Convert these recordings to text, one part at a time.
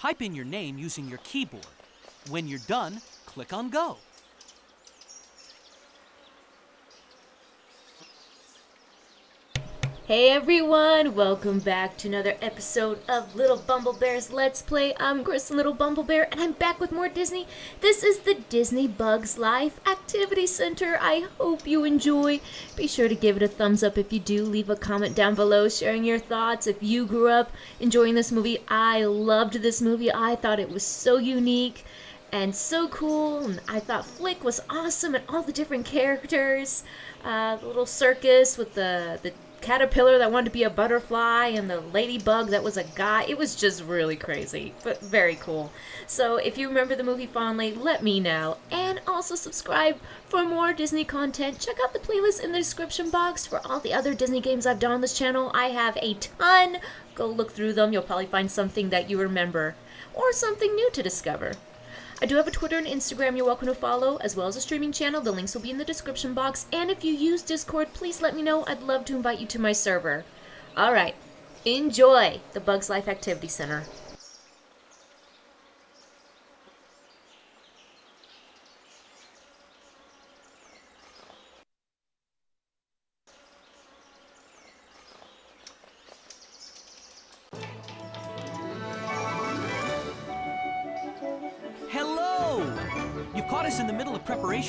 type in your name using your keyboard. When you're done, click on Go. Hey everyone, welcome back to another episode of Little Bumble Bears Let's Play. I'm Kristen Little Bumble Bear and I'm back with more Disney. This is the Disney Bugs Life Activity Center. I hope you enjoy. Be sure to give it a thumbs up if you do. Leave a comment down below sharing your thoughts. If you grew up enjoying this movie, I loved this movie. I thought it was so unique and so cool. And I thought Flik was awesome and all the different characters. Uh, the little circus with the, the caterpillar that wanted to be a butterfly and the ladybug that was a guy. It was just really crazy, but very cool. So if you remember the movie fondly, let me know. And also subscribe for more Disney content. Check out the playlist in the description box for all the other Disney games I've done on this channel. I have a ton. Go look through them. You'll probably find something that you remember or something new to discover. I do have a Twitter and Instagram you're welcome to follow, as well as a streaming channel. The links will be in the description box. And if you use Discord, please let me know. I'd love to invite you to my server. Alright, enjoy the Bugs Life Activity Center.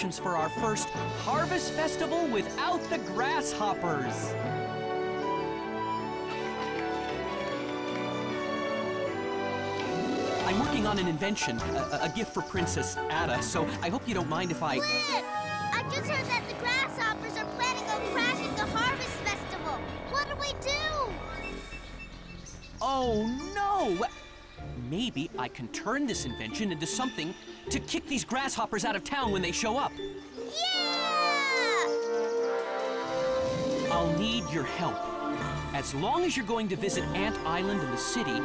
Preparations for our first Harvest Festival without the grasshoppers. I'm working on an invention, a, a gift for Princess Atta, so I hope you don't mind if I... Flip! I just heard that the grasshoppers are planning on crashing the Harvest Festival. What do we do? Oh, no! Maybe I can turn this invention into something to kick these grasshoppers out of town when they show up. Yeah! I'll need your help. As long as you're going to visit Ant Island and the city,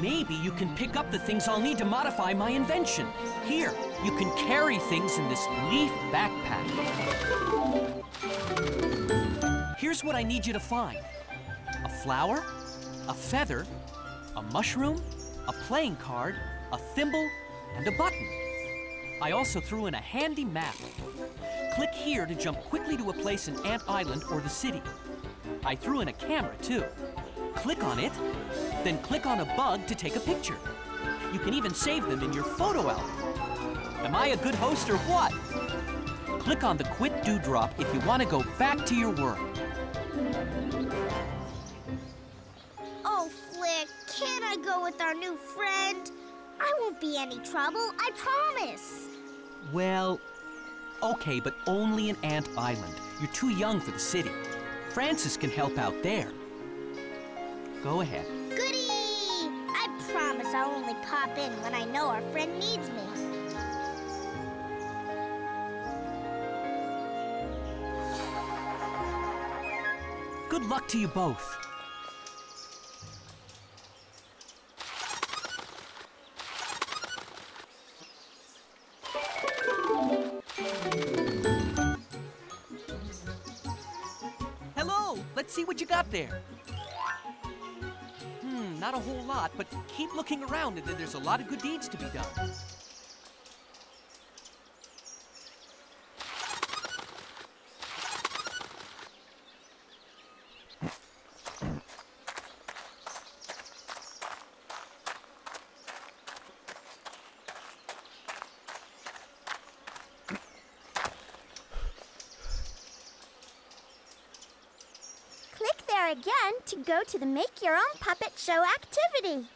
maybe you can pick up the things I'll need to modify my invention. Here, you can carry things in this leaf backpack. Here's what I need you to find. A flower, a feather, a mushroom, a playing card, a thimble, and a button. I also threw in a handy map. Click here to jump quickly to a place in Ant Island or the city. I threw in a camera, too. Click on it, then click on a bug to take a picture. You can even save them in your photo album. Am I a good host or what? Click on the Quit Dewdrop if you want to go back to your work. Be any trouble, I promise. Well, okay, but only in Ant Island. You're too young for the city. Francis can help out there. Go ahead. Goody! I promise I'll only pop in when I know our friend needs me. Good luck to you both. There. Hmm, not a whole lot, but keep looking around. There- There's a lot of good deeds to be done. Click there again to the Make Your Own Puppet Show activity.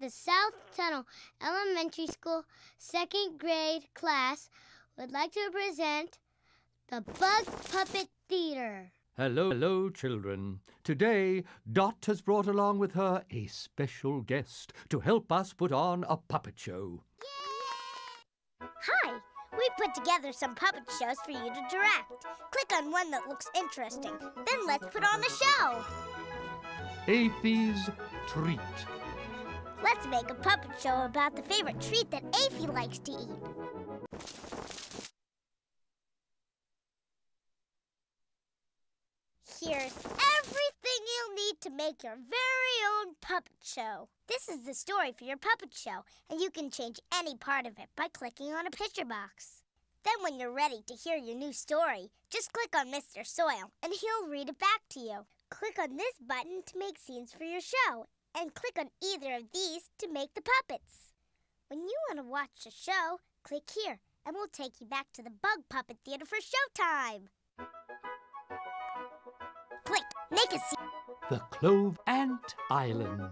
The South Tunnel Elementary School second grade class would like to present the Bug Puppet Theater. Hello, hello, children. Today, Dot has brought along with her a special guest to help us put on a puppet show. Hi, we put together some puppet shows for you to direct. Click on one that looks interesting, then let's put on a show. Aphie's Treat. Let's make a puppet show about the favorite treat that Aphie likes to eat. Here's everything you'll need to make your very own puppet show. This is the story for your puppet show, and you can change any part of it by clicking on a picture box. Then, when you're ready to hear your new story, just click on Mr. Soil and he'll read it back to you. Click on this button to make scenes for your show, and click on either of these to make the puppets. When you want to watch the show, click here, and we'll take you back to the Bug Puppet Theater for showtime. Make a scene. The Clove Ant Island.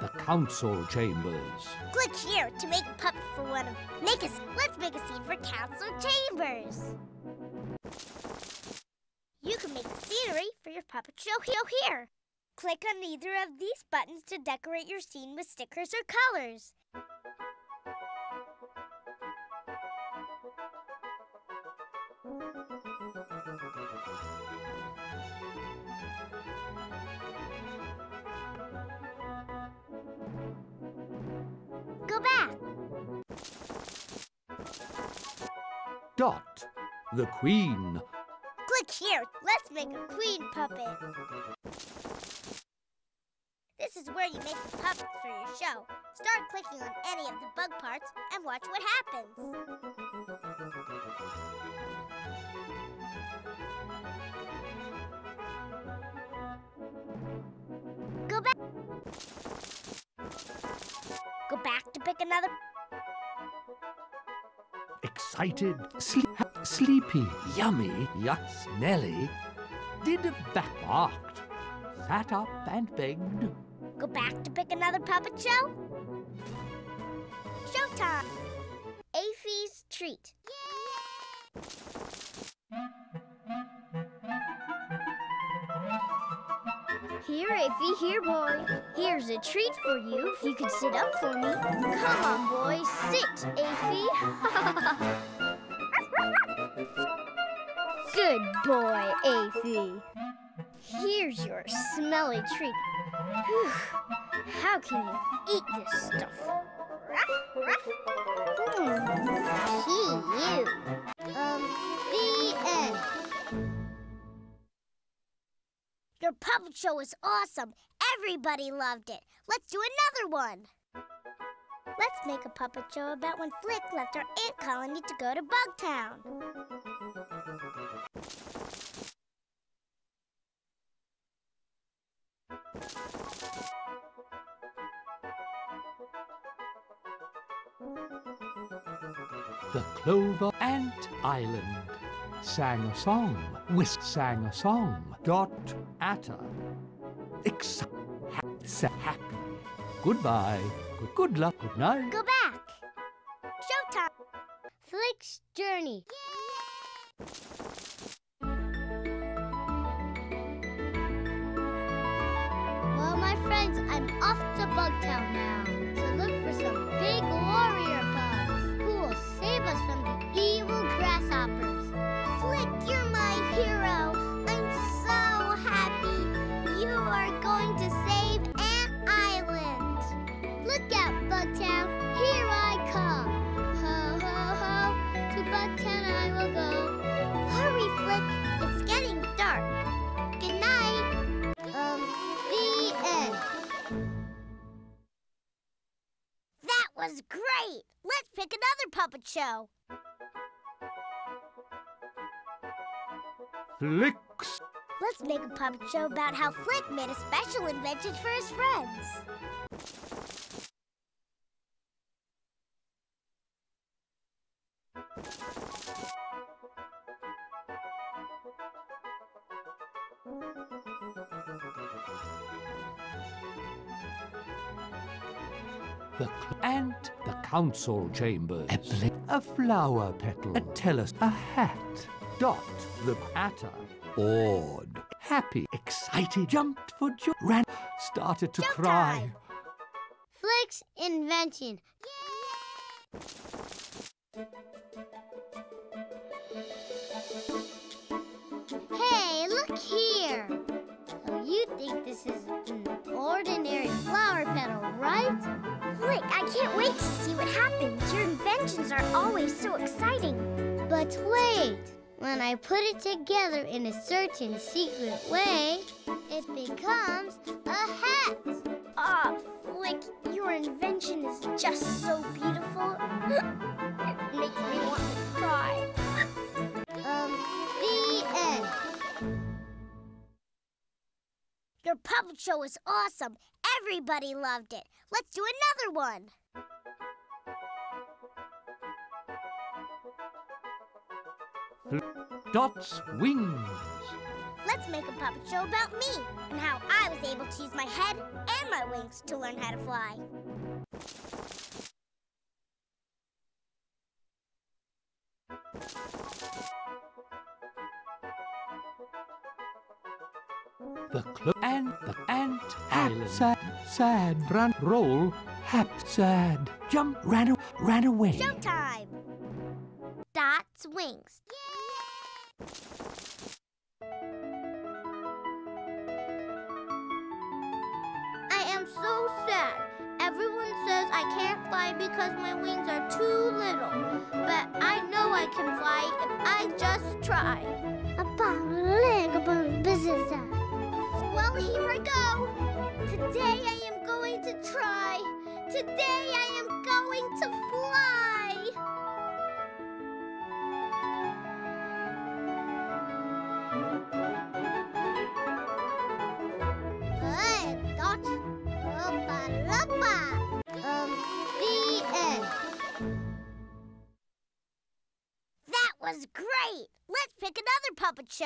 The Council Chambers. Click here to make a puppet for one of. Make a. Let's make a scene for Council Chambers. You can make the scenery for your puppet show here. here. Click on either of these buttons to decorate your scene with stickers or colors. Go back. Dot. The Queen. Click here. Let's make a queen puppet. This is where you make the puppets for your show. Start clicking on any of the bug parts and watch what happens. Go back. Back to pick another. Excited, sle- sleepy, yummy, yes, Nelly, did back barked, sat up and begged. Go back to pick another puppet show. Showtime. Aphie's treat. Here, Aphie, here, boy. Here's a treat for you if you could sit up for me. Come on, boy, sit, Aphie. Good boy, Aphie. Here's your smelly treat. Whew. How can you eat this stuff? Ruff, ruff. Hmm. Gee, you. Your puppet show was awesome. Everybody loved it. Let's do another one. Let's make a puppet show about when Flik left our ant colony to go to Bugtown. The Clover Ant Island sang a song, whisk sang a song, dot atta, ex ha- happy. Goodbye, good, good luck, good night. Go Fliks. Let's make a puppet show about how Flik made a special invention for his friends. The ant, the council chambers, a, a flower petal, a tellus, a hat, dot, the atta, awed, happy, excited, jumped for joy, ran, started to cry. Flik's invention. Hey, look here. So you think this is an ordinary flower petal, right? Flik, I can't wait to see what happens. Your inventions are always so exciting. But wait, When I put it together in a certain secret way, it becomes a hat. Ah, Flik, your invention is just so beautiful. it makes me want to cry. Um, the end. Your puppet show was awesome. Everybody loved it. Let's do another one. Dot's wings. Let's make a puppet show about me and how I was able to use my head and my wings to learn how to fly. The clo and the ant island. Sad, sad, run, roll, hap, sad, jump, ran, ran away. Showtime! Dot's wings. I am so sad. Everyone says I can't fly because my wings are too little. But I know I can fly if I just try. Well, here I go. Today I am going to try. Today I am going to fly.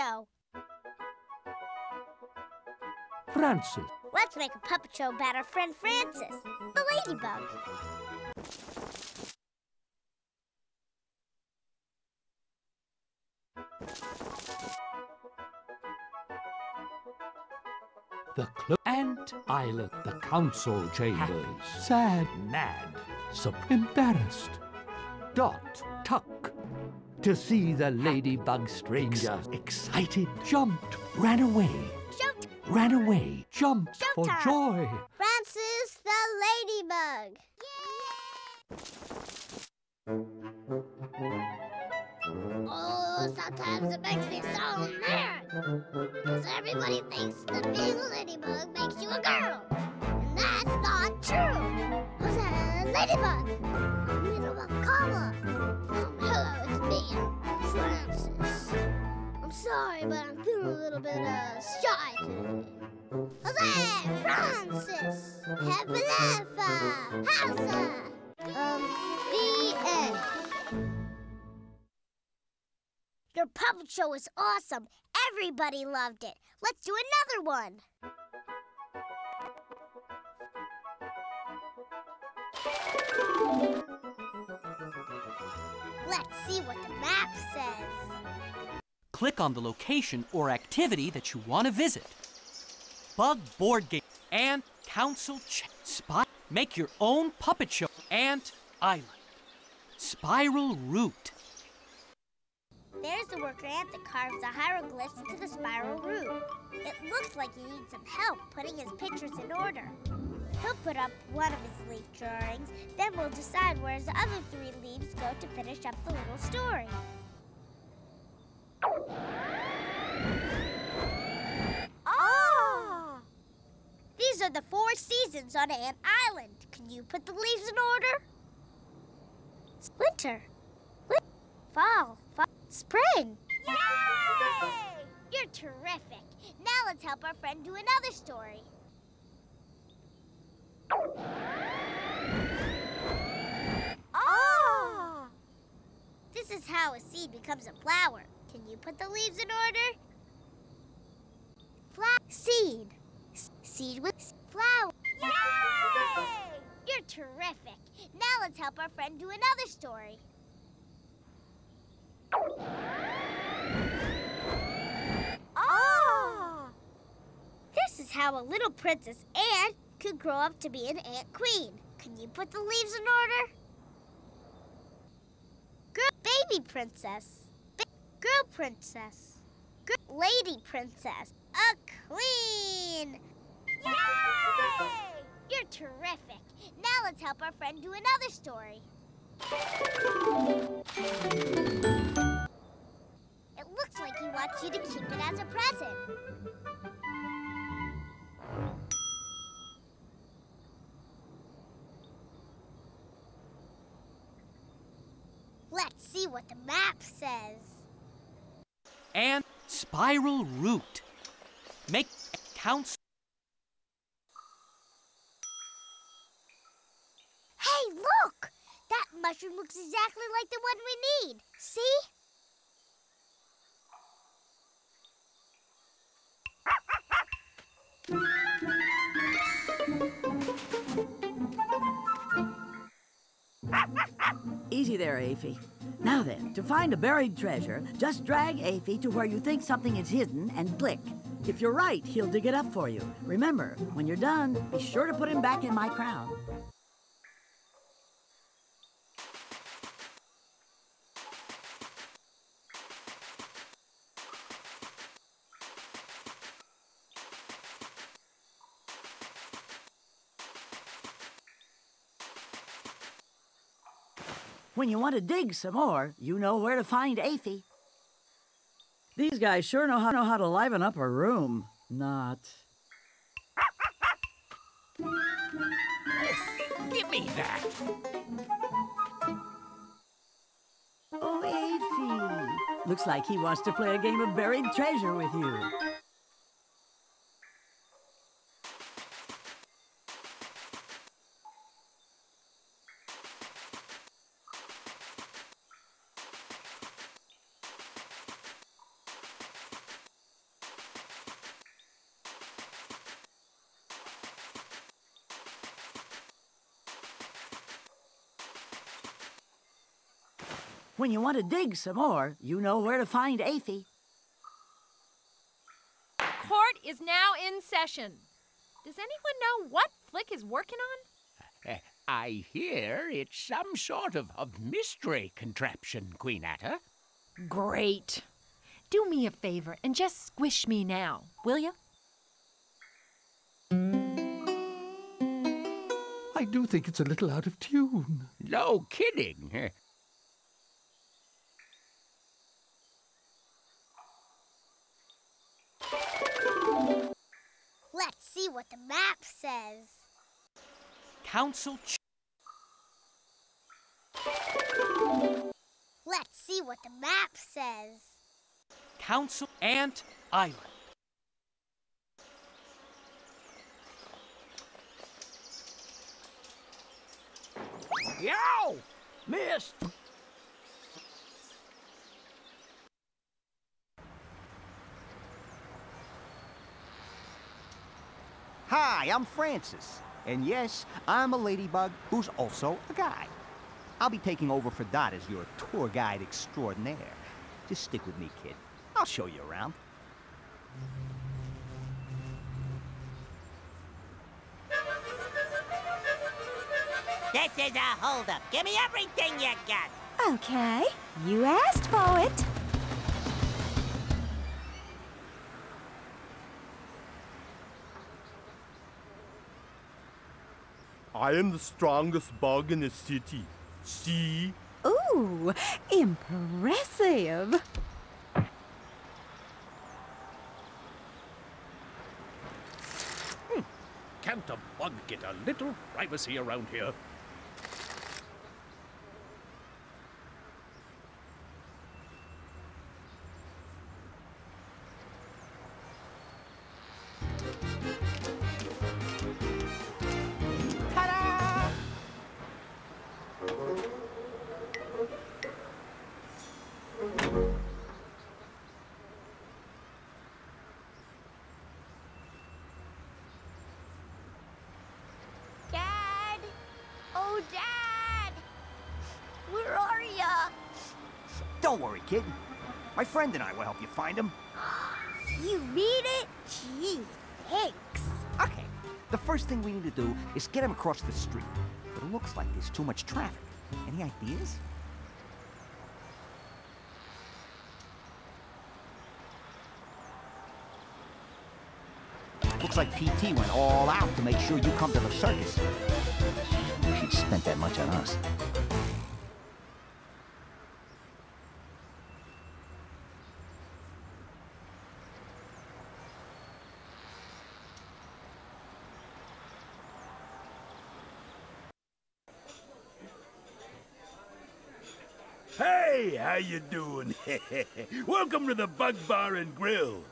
Show. Francis. Let's make a puppet show about our friend Francis, the ladybug. The clo ant island. The council chambers. Sad, mad, so embarrassed. Dot, tuck. To see the ladybug stranger. Excited, jumped, ran away. Shout! Ran away, jumped for joy. Francis the Ladybug. Oh, sometimes it makes me so mad. Because everybody thinks Um. Your puppet show was awesome. Everybody loved it. Let's do another one. Let's see what the map says. Click on the location or activity that you want to visit. Bug board game and council ch- spot. Make your own puppet show. Ant Island. Spiral route. There's the worker ant that carves the hieroglyphs into the spiral route. It looks like he needs some help putting his pictures in order. He'll put up one of his leaf drawings, then we'll decide where his other three leaves go to finish up the little story. Ah! The four seasons on Ant Island. Can you put the leaves in order? Winter. Win- Fall. Fall. Spring. Yay! You're terrific. Now let's help our friend do another story. Ah! This is how a seed becomes a flower. Can you put the leaves in order? Fla- seed. S- seed with flower. Yay! You're terrific. Now let's help our friend do another story. Ah! This is how a little princess Anne could grow up to be an ant queen. Can you put the leaves in order? Girl, baby princess. Ba- girl princess. Girl, lady princess. A queen! Yay! You're terrific. Now let's help our friend do another story. It Looks like he wants you to keep it as a present. Let's see what the map says. And spiral root. Make council. Hey, look! That mushroom looks exactly like the one we need. See? Easy there, Aphie. Now then, to find a buried treasure, just drag Aphie to where you think something is hidden and click. If you're right, he'll dig it up for you. Remember, when you're done, be sure to put him back in my crown. When you want to dig some more, you know where to find Aphie. These guys sure know how, know how to liven up a room. Not. Give me that. Oh, Aphie. Looks like he wants to play a game of buried treasure with you. When you want to dig some more, you know where to find Aphie. Court is now in session. Does anyone know what Flik is working on? Uh, I hear it's some sort of, of mystery contraption, Queen Atta. Great. Do me a favor and just squish me now, will you? I do think it's a little out of tune. No kidding. What the map says. Council. Ch- Let's see what the map says. Council Ant Island. Yow! Missed! Hi, I'm Francis. And yes, I'm a ladybug who's also a guy. I'll be taking over for Dot as your tour guide extraordinaire. Just stick with me, kid. I'll show you around. This is a holdup. Give me everything you got. Okay, you asked for it. I am the strongest bug in the city. See? Ooh, impressive. Hmm, can't a bug get a little privacy around here? Friend and I will help you find him. You read it? Gee, thanks. Okay. The first thing we need to do is get him across the street. But it looks like there's too much traffic. Any ideas? Looks like PT went all out to make sure you come to the circus. He'd spent that much on us. You doing? Welcome to the Bug Bar and Grill.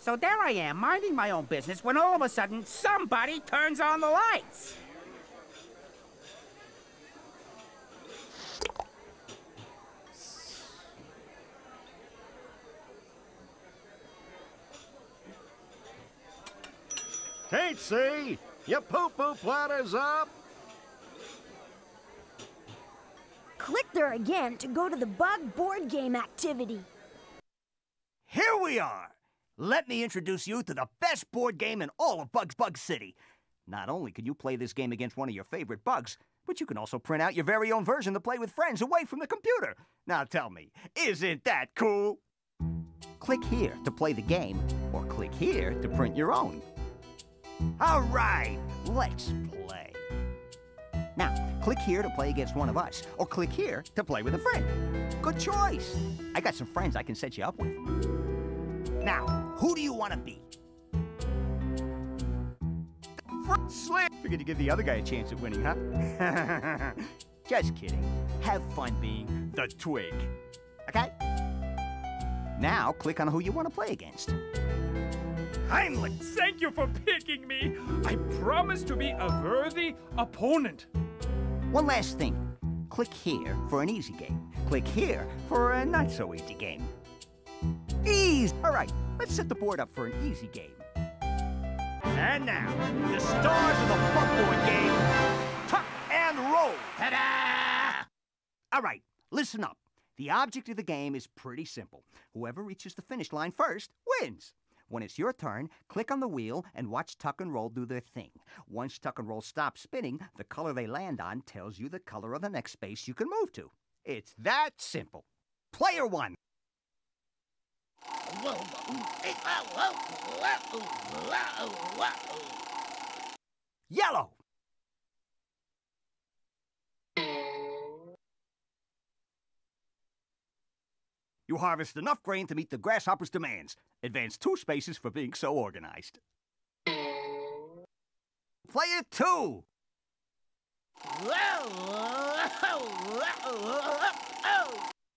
So there I am, minding my own business, when all of a sudden somebody turns on the lights. Can't see. Your poo-poo platter's up. Click there again to go to the bug board game activity. Here we are. Let me introduce you to the best board game in all of Bugs Bug City. Not only can you play this game against one of your favorite bugs, but you can also print out your very own version to play with friends away from the computer. Now tell me, isn't that cool? Click here to play the game, or click here to print your own. All right, let's play. Now, click here to play against one of us, or click here to play with a friend. Good choice. I got some friends I can set you up with. Now, who do you want to be? Slim! Figured to give the other guy a chance at winning, huh? Just kidding. Have fun being the twig. Okay? Now, click on who you want to play against. Heimlich, thank you for picking me. I promise to be a worthy opponent. One last thing. Click here for an easy game. Click here for a not so easy game. Ease! All right, let's set the board up for an easy game. And now, the stars of the bugboard game, tuck and roll. Ta-da! All right, listen up. The object of the game is pretty simple. Whoever reaches the finish line first wins. When it's your turn, click on the wheel and watch Tuck and Roll do their thing. Once Tuck and Roll stops spinning, the color they land on tells you the color of the next space you can move to. It's that simple. Player one. Yellow. You harvest enough grain to meet the grasshopper's demands. Advance two spaces for being so organized. Player two.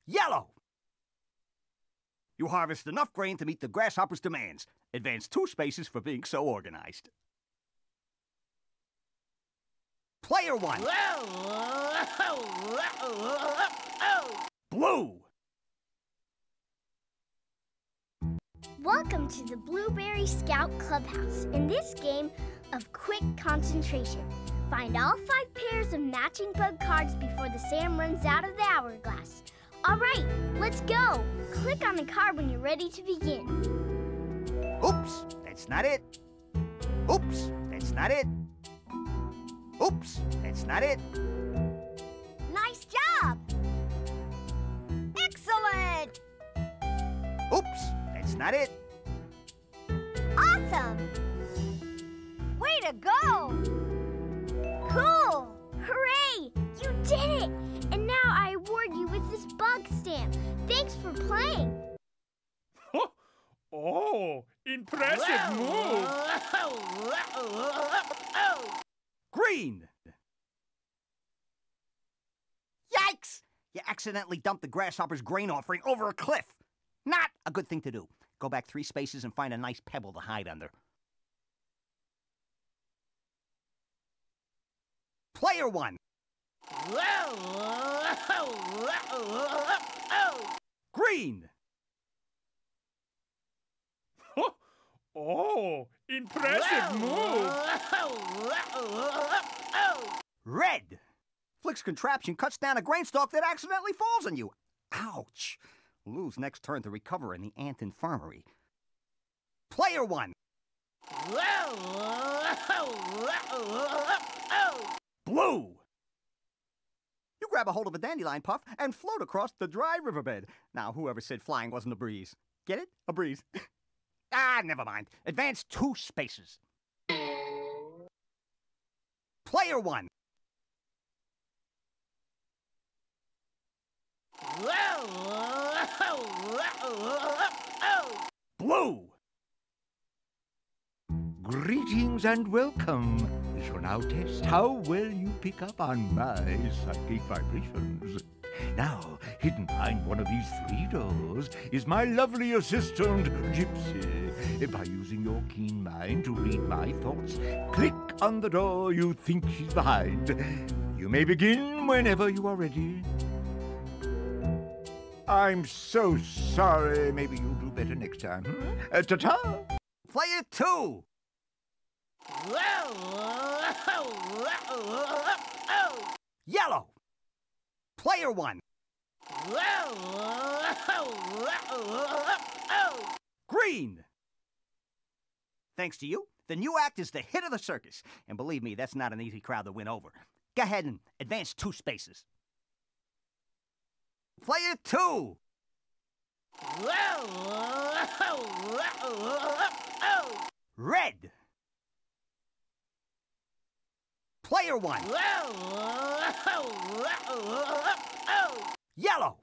Yellow. You harvest enough grain to meet the grasshopper's demands. Advance two spaces for being so organized. Player one. Blue. Welcome to the Blueberry Scout Clubhouse. In this game of quick concentration, find all five pairs of matching bug cards before the sand runs out of the hourglass. All right, let's go. Click on the card when you're ready to begin. Oops, that's not it. Oops, that's not it. Oops, that's not it. Nice job! Excellent! Oops, that's not it. Awesome! Way to go! Cool! Hooray! You did it! And now I award you with this bug stamp. Thanks for playing. Oh, impressive move. Green. Yikes! You accidentally dumped the grasshopper's grain offering over a cliff. Not a good thing to do. Go back three spaces and find a nice pebble to hide under. Player one. Green. Oh, impressive move. Red. Flik's contraption cuts down a grain stalk that accidentally falls on you. Ouch. Lou's next turn to recover in the ant infirmary. Player one. Blue. You grab a hold of a dandelion puff and float across the dry riverbed. Now, whoever said flying wasn't a breeze. Get it? A breeze. ah, never mind. Advance two spaces. Player one. Blue. Greetings and welcome. We shall now test how well you pick up on my psychic vibrations. Now, hidden behind one of these three doors is my lovely assistant, Gypsy. By using your keen mind to read my thoughts, click on the door you think she's behind. You may begin whenever you are ready. I'm so sorry. Maybe you'll do better next time. Hmm? Uh, ta-ta! Player two! Yellow! Player one! Green! Thanks to you, the new act is the hit of the circus. And believe me, that's not an easy crowd to win over. Go ahead and advance two spaces. Player two! Red! Player one! Yellow!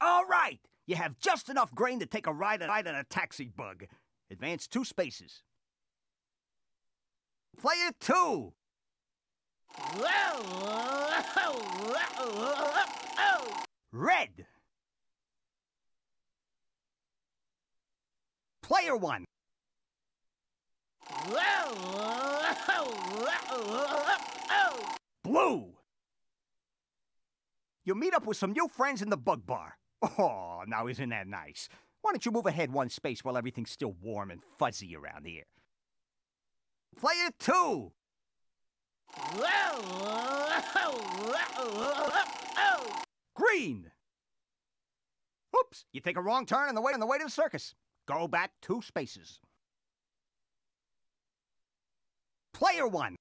All right! You have just enough grain to take a ride at a taxi bug. Advance two spaces. Player two! Red! Player one! Blue! You meet up with some new friends in the bug bar. Oh, now isn't that nice? Why don't you move ahead one space while everything's still warm and fuzzy around here? Player two! Green! Oops, you take a wrong turn on the way on the way to the circus. Go back two spaces. Player one.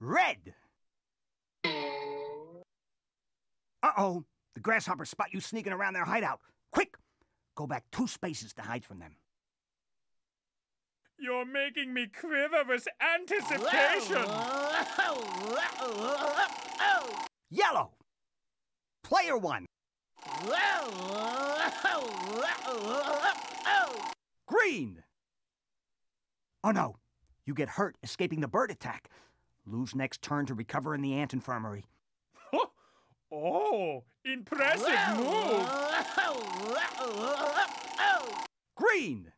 Red. Uh-oh, the grasshoppers spot you sneaking around their hideout. Quick, go back two spaces to hide from them. You're making me quiver with anticipation. Yellow. Player one. Green. Oh no, you get hurt escaping the bird attack. Lose next turn to recover in the ant infirmary. Oh, impressive move. Green.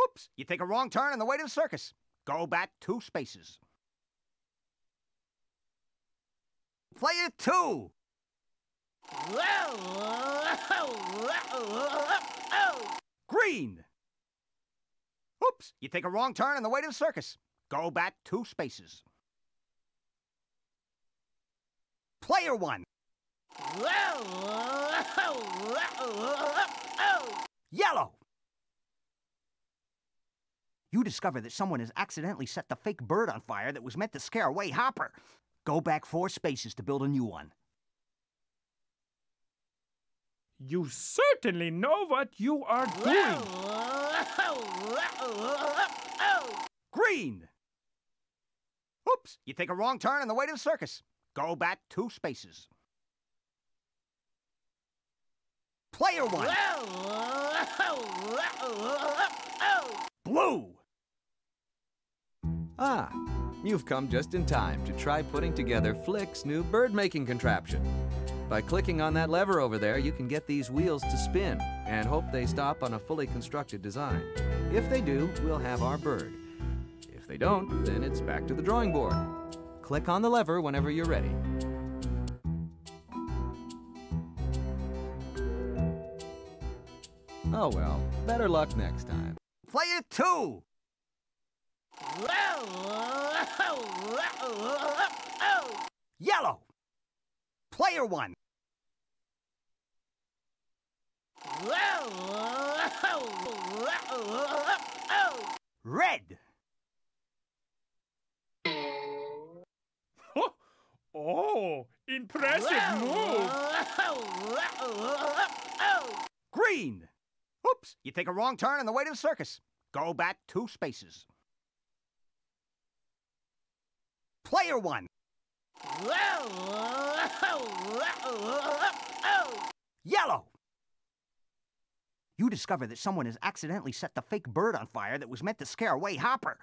Oops, you take a wrong turn on the way to the circus. Go back two spaces. Player two. Green. Oops, you take a wrong turn on the way to the circus. Go back two spaces. Player one. Yellow. You discover that someone has accidentally set the fake bird on fire that was meant to scare away Hopper. Go back four spaces to build a new one. You certainly know what you are doing. Green. Oops, you take a wrong turn on the way to the circus. Go back two spaces. Player one. Blue. Ah, you've come just in time to try putting together Flik's new bird making contraption. By clicking on that lever over there, you can get these wheels to spin and hope they stop on a fully constructed design. If they do, we'll have our bird. If they don't, then it's back to the drawing board. Click on the lever whenever you're ready. Oh well, better luck next time. Player two. Yellow. Player one. Red. Oh, impressive move. Green. Oops, you take a wrong turn on the way to the circus. Go back two spaces. Player one. Yellow. you discover that someone has accidentally set the fake bird on fire that was meant to scare away Hopper.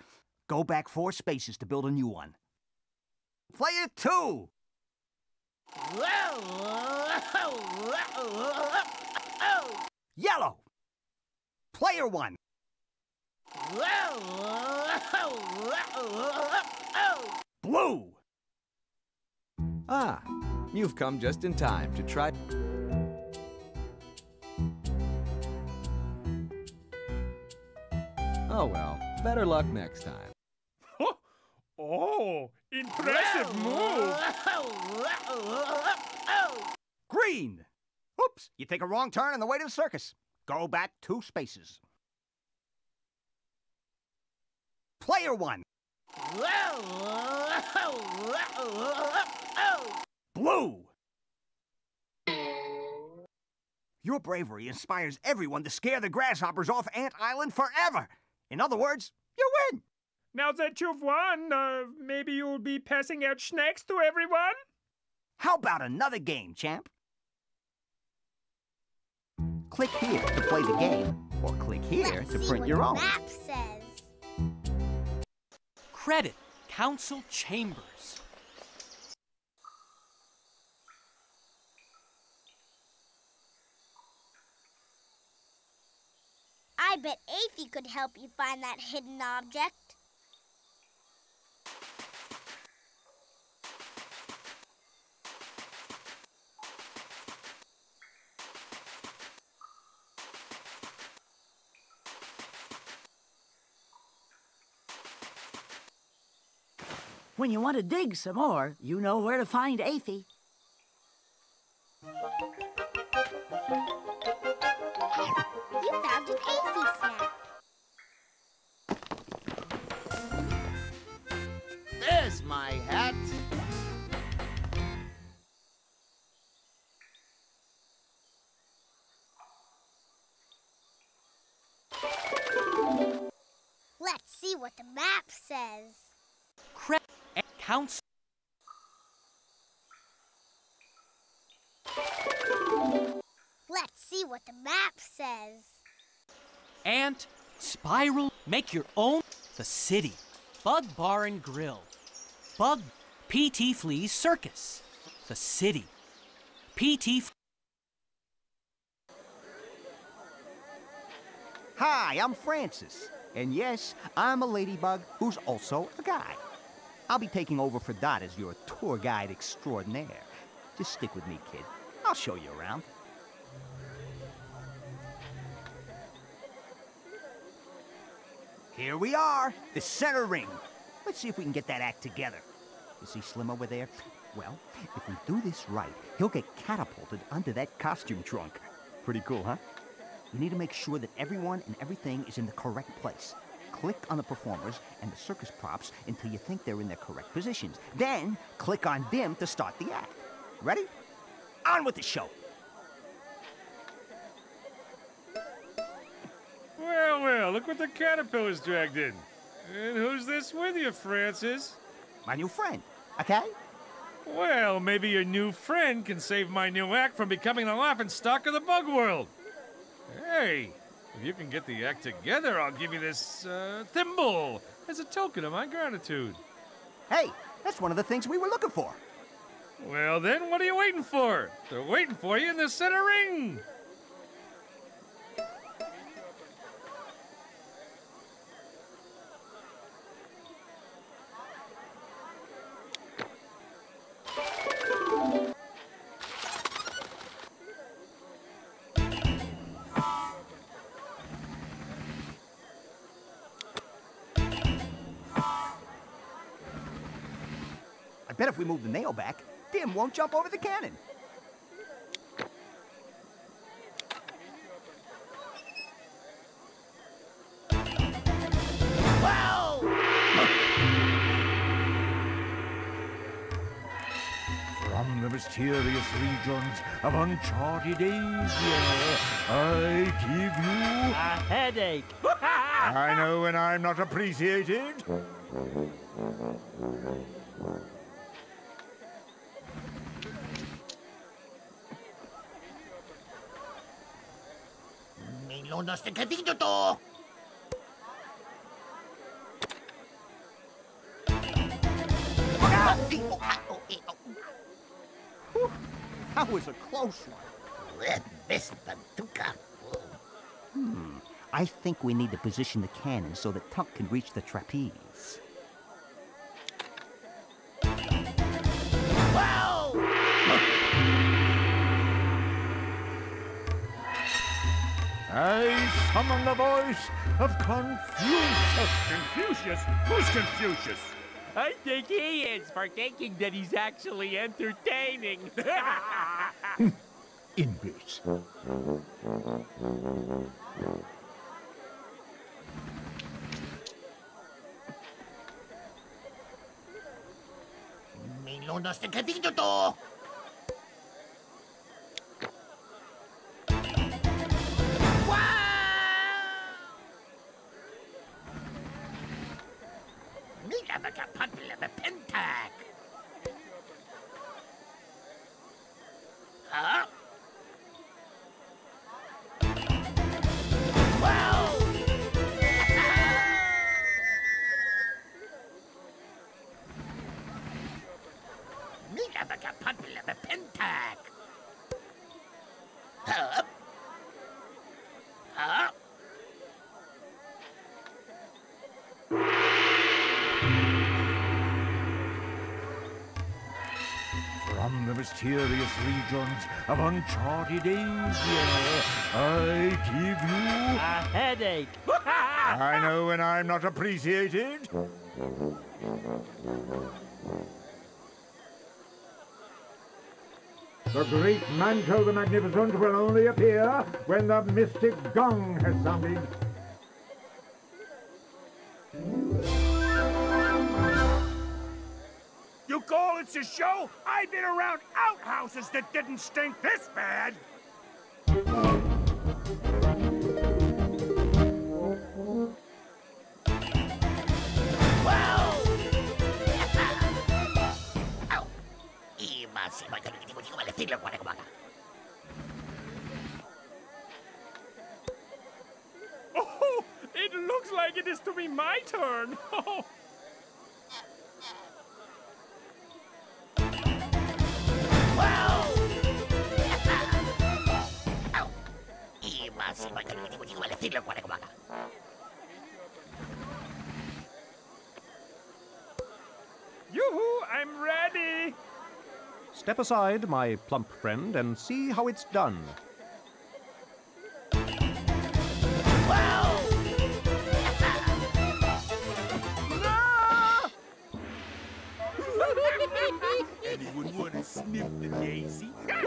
Go back four spaces to build a new one. Player two! Yellow! Player one! Blue! Ah, you've come just in time to try. Oh well, better luck next time. Oh, impressive move! Green! Oops, you take a wrong turn on the way to the circus. Go back two spaces. Player one! Blue! Your bravery inspires everyone to scare the grasshoppers off Ant Island forever. In other words, you win! Now that you've won, uh, maybe you'll be passing out snacks to everyone? How about another game, champ? Click here to play the game, or click here Let's to see print what your the own. map says. Credit Council Chambers. I bet Aphie could help you find that hidden object. When you want to dig some more, you know where to find Aphie. You found an Aphie snack. There's my hat. Let's see what the map says. Credit Council. Let's see what the map says. Ant, Spiral, make your own. The city, Bug Bar and Grill, Bug, PT Flea's Circus, the city, PT. F- Hi, I'm Francis. And yes, I'm a ladybug who's also a guy. I'll be taking over for Dot as your tour guide extraordinaire. Just stick with me, kid. I'll show you around. Here we are, the center ring. Let's see if we can get that act together. You see Slim over there? Well, if we do this right, he'll get catapulted under that costume trunk. Pretty cool, huh? We need to make sure that everyone and everything is in the correct place. Click on the performers and the circus props until you think they're in their correct positions. Then, click on them to start the act. Ready? On with the show. Well, well, look what the caterpillar's dragged in. And who's this with you, Francis? My new friend, okay? Well, maybe your new friend can save my new act from becoming the laughing stock of the bug world. Hey, if you can get the act together, I'll give you this uh, thimble as a token of my gratitude. Hey, that's one of the things we were looking for. Well, then, what are you waiting for? They're waiting for you in the center ring. Bet if we move the nail back, Dim won't jump over the cannon. From the mysterious regions of uncharted Asia, I give you A headache. I know when I'm not appreciated. Milunos ng kadito to! That was a close one. This bantuka. Hmm. I think we need to position the cannon so that Tuck can reach the trapeze. I summon the voice of Confucius. Confucius? Who's Confucius? I think he is for thinking that he's actually entertaining. Ingrates. Milunos ng kadito to! Mila magkapagpila mysterious regions of uncharted Asia, I give you a headache. I know when I'm not appreciated. The great Manto the Magnificent will only appear when the mystic gong has sounded. It's a show? I've been around outhouses that didn't stink this bad. Oh, it looks like it is to be my turn. Oh, Yoo-hoo, I'm ready. Step aside, my plump friend, and see how it's done. Anyone want to the daisy?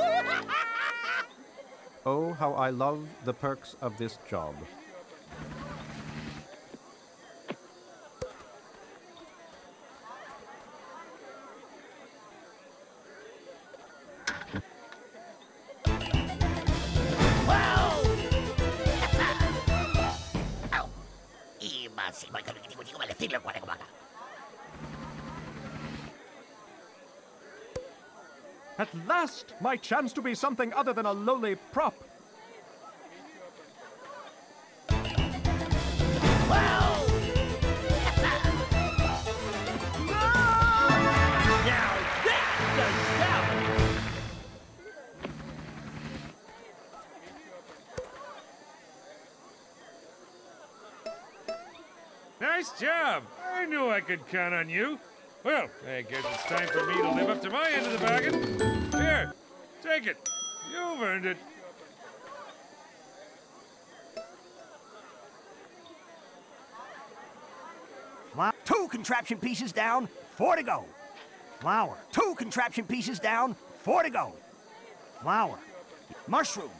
Oh, how I love the perks of this job. My chance to be something other than a lowly prop. Nice job. I knew I could count on you. Well, I guess it's time for me to live up to my end of the bargain. Here, take it. You've earned it. Flour. Two contraption pieces down, four to go. Flour. Two contraption pieces down, four to go. Flour. Mushroom.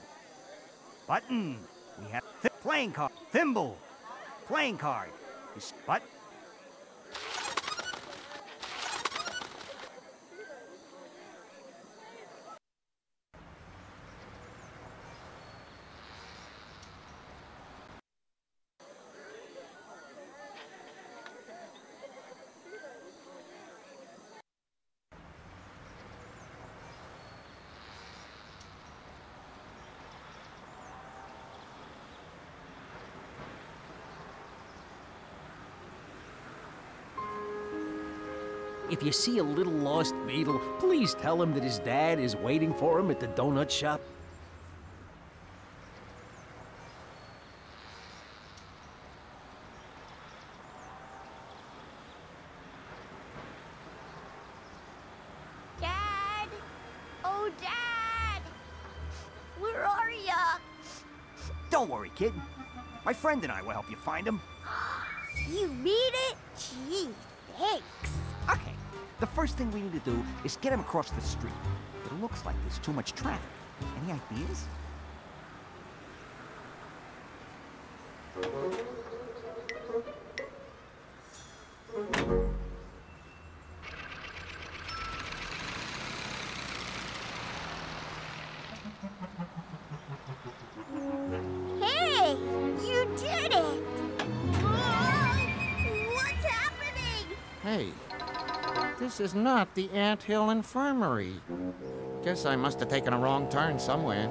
Button. We have th- playing card. Thimble. Playing card. But. If you see a little lost beetle, please tell him that his dad is waiting for him at the donut shop. Dad! Oh, Dad! Where are ya? Don't worry, kid. My friend and I will help you find him. You mean it? First thing we need to do is get him across the street. It looks like there's too much traffic. Any ideas? This is not the Ant Hill Infirmary. Guess I must have taken a wrong turn somewhere.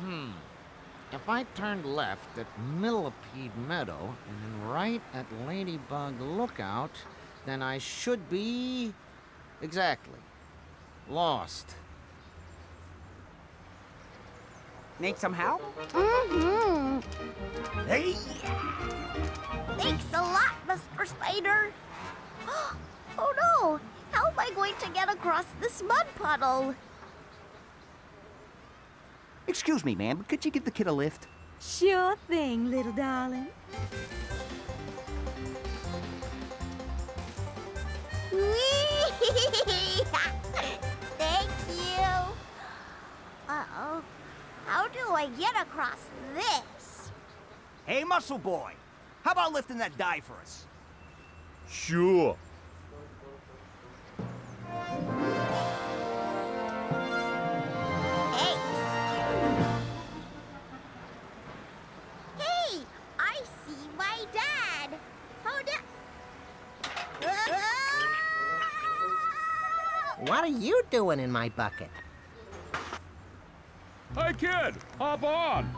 Hmm. If I turned left at Millipede Meadow and then right at Ladybug Lookout, then I should be. Exactly. Lost. Need some help? Mm-hmm. Hey! Thanks a lot, Mr. Spider. Oh no! How am I going to get across this mud puddle? Excuse me, ma'am, but could you give the kid a lift? Sure thing, little darling. Whee! Thank you. Uh-oh. How do I get across this? Hey, muscle boy, how about lifting that die for us? Sure. Hey, I see my dad. Hold up. What are you doing in my bucket? Hey, kid, hop on.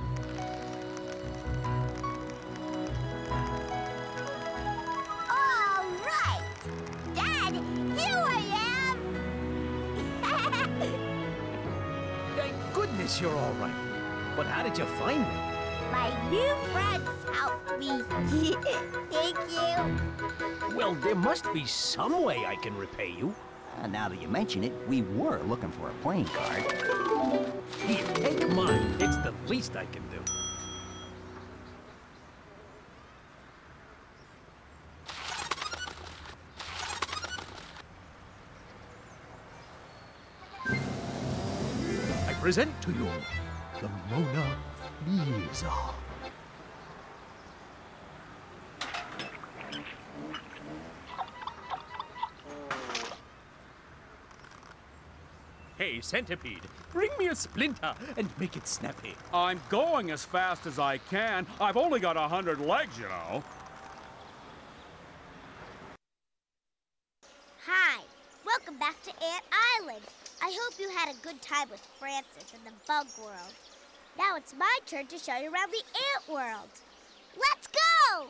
All right. Dad, here I am. Thank goodness you're all right. But how did you find me? My new friends helped me. Thank you. Well, there must be some way I can repay you. Uh, now that you mention it, we were looking for a playing card. Here, take mine. It's the least I can do. I present to you the Mona Lisa. Hey, Centipede, bring me a splinter and make it snappy. I'm going as fast as I can. I've only got a hundred legs, you know. Hi, welcome back to Ant Island. I hope you had a good time with Francis in the bug world. Now it's my turn to show you around the ant world. Let's go!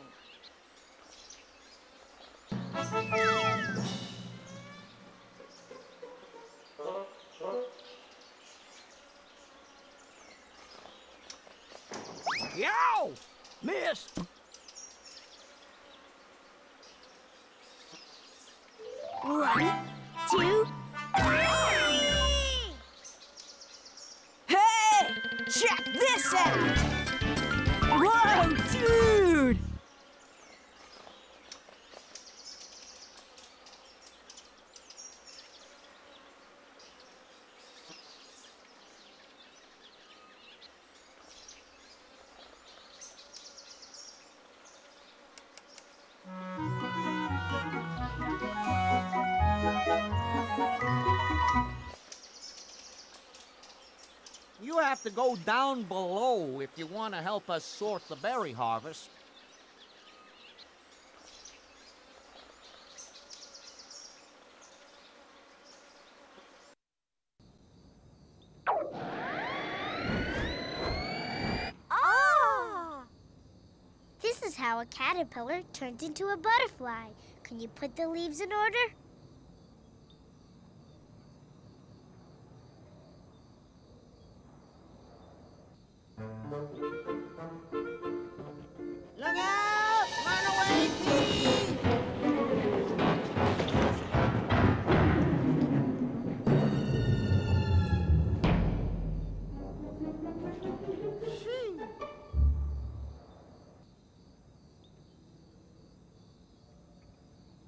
Yow! Missed! One, have to go down below if you want to help us sort the berry harvest. Oh! This is how a caterpillar turns into a butterfly. Can you put the leaves in order?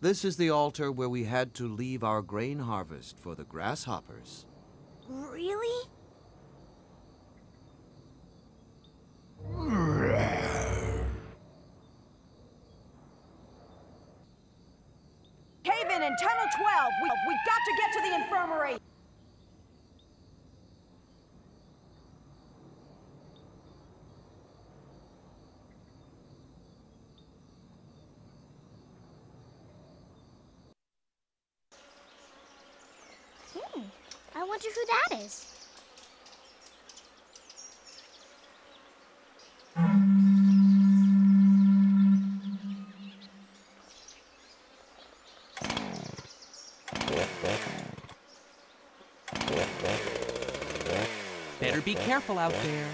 This is the altar where we had to leave our grain harvest for the grasshoppers. Really? Cave in in Tunnel 12. We, we got to get to the infirmary. Hmm. I wonder who that is. Better be careful out there.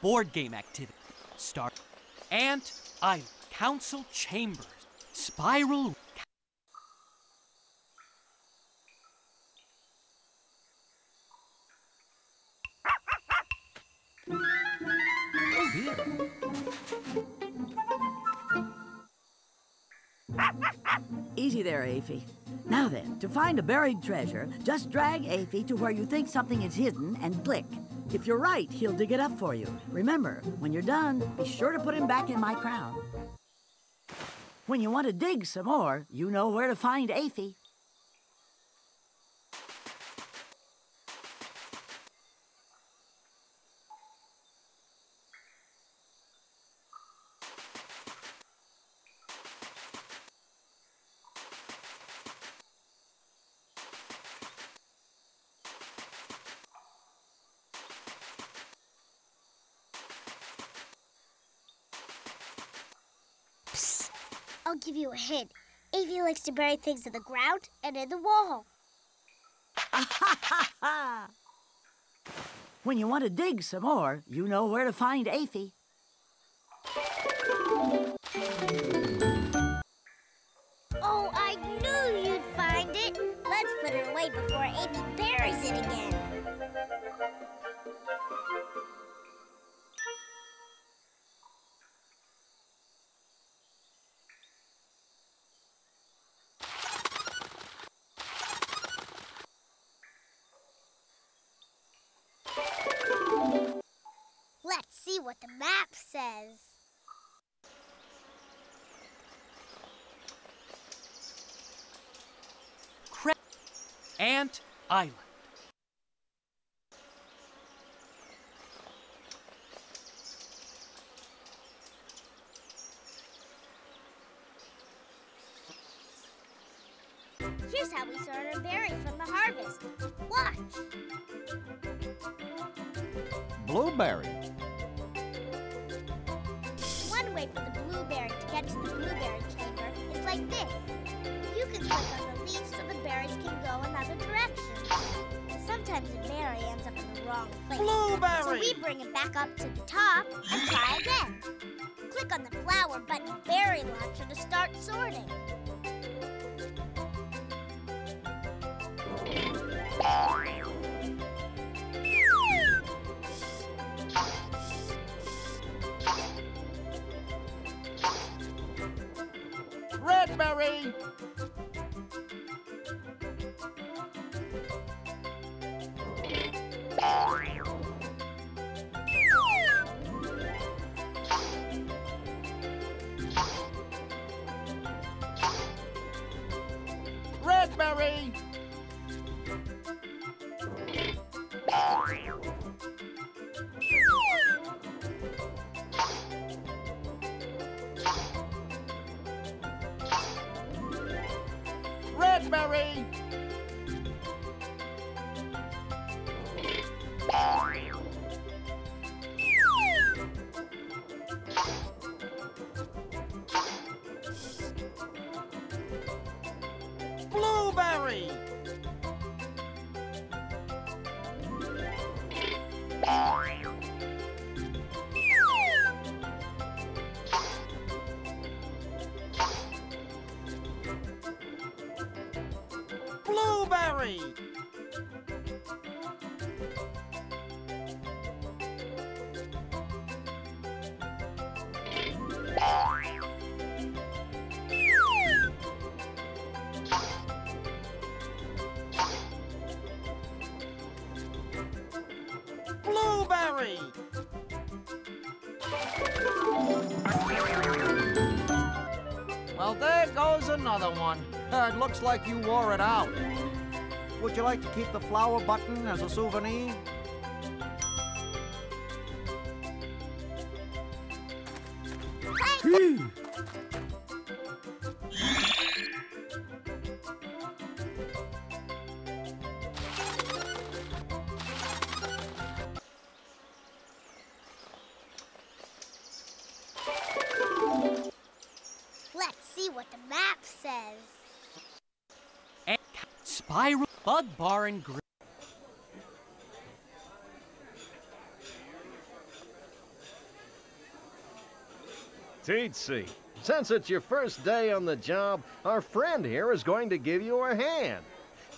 Board game activity. Start. Ant Island. Council Chambers. Spiral. Easy there, Aphie. Now then, to find a buried treasure, just drag Aphie to where you think something is hidden and click. If you're right, he'll dig it up for you. Remember, when you're done, be sure to put him back in my crown. When you want to dig some more, you know where to find Aphie. I'll give you a hint. Aphie likes to bury things in the ground and in the wall. When you want to dig some more, you know where to find Aphie. What the map says. Ant Island. Redberry! It looks like you wore it out. Would you like to keep the flower button as a souvenir? Spiral Bug Bar and Grill. Teetsy, since it's your first day on the job, our friend here is going to give you a hand.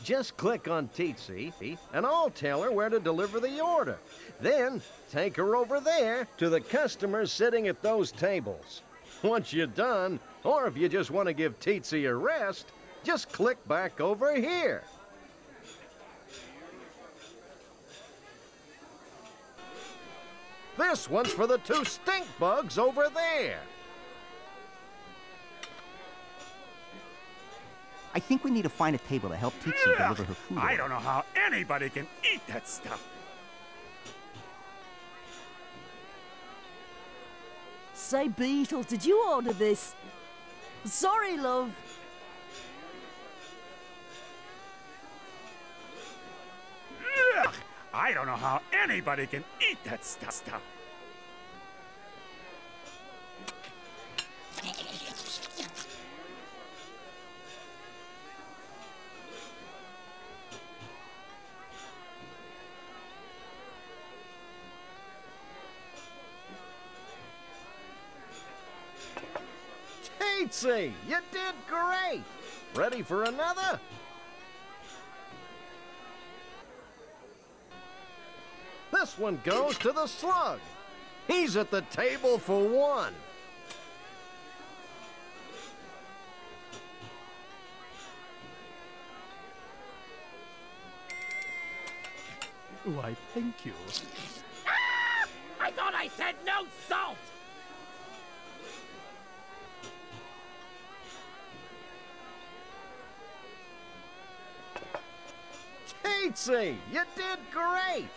Just click on Teetsy, and I'll tell her where to deliver the order. Then take her over there to the customers sitting at those tables. Once you're done, or if you just want to give Teetsy a rest, just click back over here. This one's for the two stink bugs over there. I think we need to find a table to help Teetsy Ugh, deliver her food. I don't know how anybody can eat that stuff. Say, Beetle, did you order this? Sorry, love. I don't know how anybody can eat that stu- stuff. Teetsy, you did great. Ready for another? This one goes to the slug. He's at the table for one. Why, thank you. Ah! I thought I said no salt! Teetsy, you did great.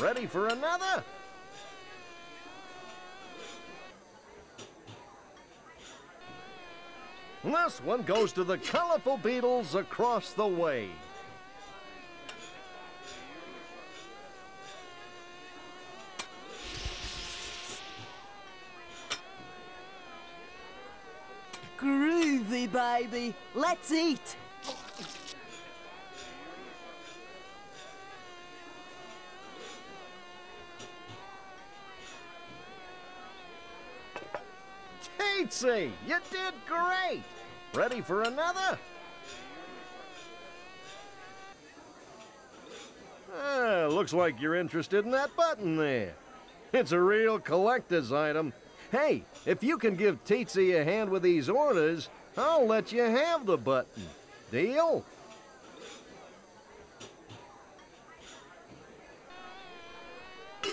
Ready for another? This one goes to the colorful beetles across the way. Groovy, baby. Let's eat. Teetsy, you did great. Ready for another? Ah, looks like you're interested in that button there. It's a real collector's item. Hey, if you can give Teetsy a hand with these orders, I'll let you have the button. Deal?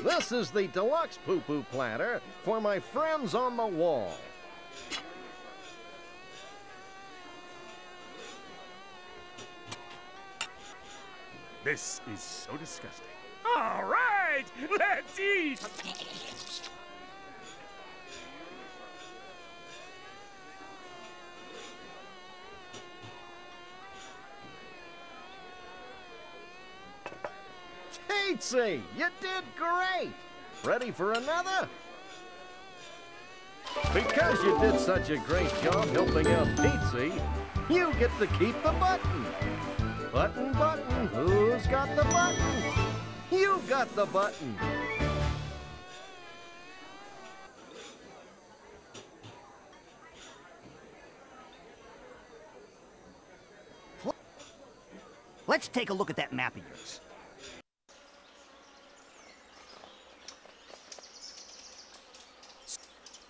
This is the deluxe poo-poo platter for my friends on the wall. This is so disgusting. All right, let's eat! Tootsie, you did great! Ready for another? Because you did such a great job helping out Tootsie, you get to keep the button. Button, button, who's got the button? You got the button. Let's take a look at that map of yours.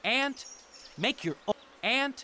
Ant, make your own ant.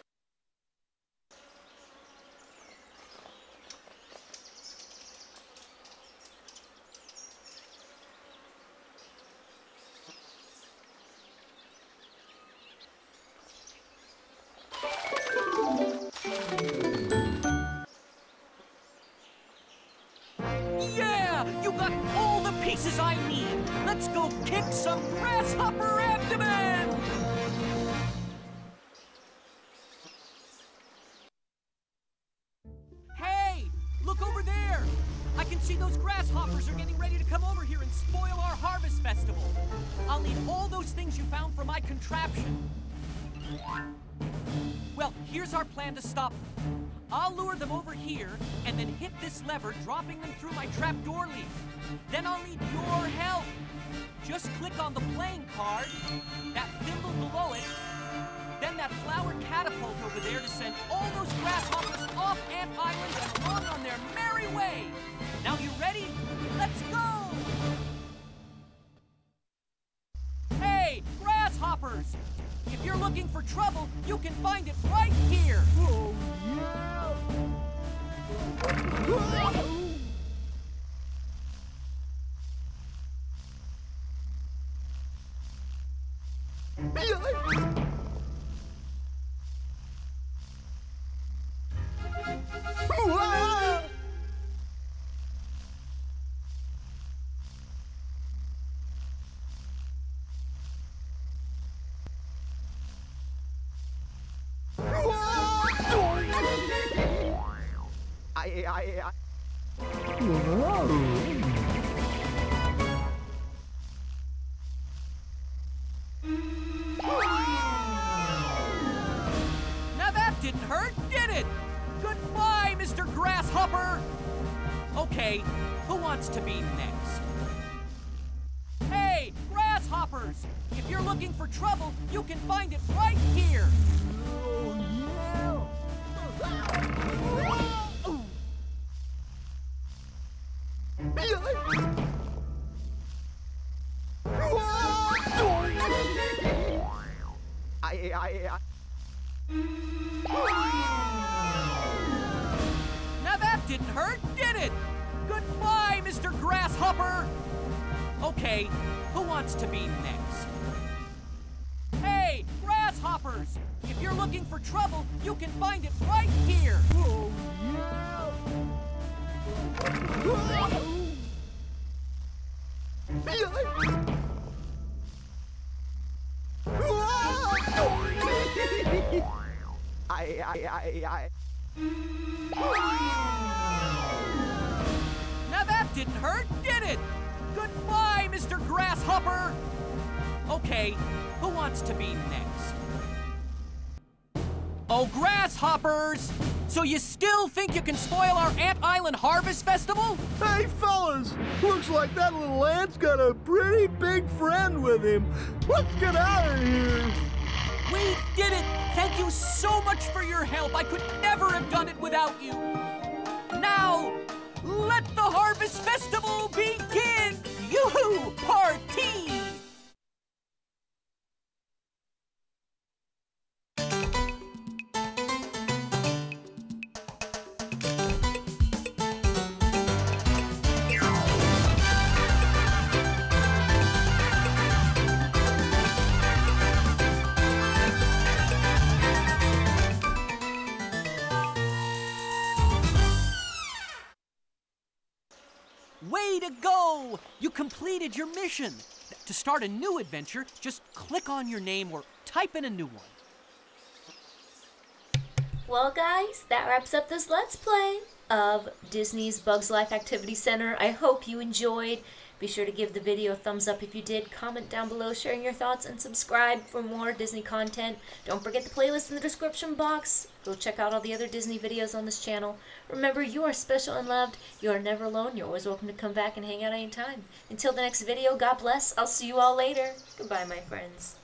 Plan to stop them. I'll lure them over here and then hit this lever, dropping them through my trapdoor leaf. Then I'll need your help. Just click on the playing card, that thimble below it, then that flower catapult over there to send all those grasshoppers off Ant Island and on on their merry way. Now you ready? Let's go! Hey, grasshoppers! If you're looking for trouble, you can find it right here. Oh, I, I... Now that didn't hurt, did it? Goodbye, Mr. Grasshopper! Okay, who wants to be next? Hey, grasshoppers! If you're looking for trouble, you can find it right here! Like that little ant's got a pretty big friend with him. Let's get out of here! We did it! Thank you so much for your help. I could never have done it without you. Now, let the Harvest Festival begin! Yoo-hoo! Party! Your mission. To start a new adventure, just click on your name or type in a new one. Well, guys, that wraps up this Let's Play of Disney's Bugs Life Activity Center. I hope you enjoyed. Be sure to give the video a thumbs up if you did, comment down below sharing your thoughts, and subscribe for more Disney content. Don't forget the playlist in the description box. Go check out all the other Disney videos on this channel. Remember, you are special and loved. You are never alone. You're always welcome to come back and hang out anytime. Until the next video, God bless. I'll see you all later. Goodbye, my friends.